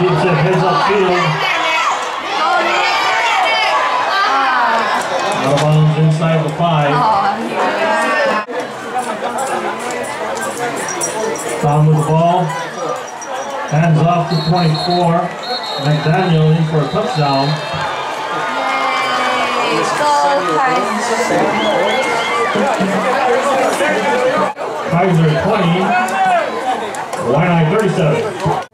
Keeps it heads up field. Out of bounds inside the five. Tom with the ball. Hands off to 24. McDaniel in for a touchdown. Kaiser 20. Waianae 37.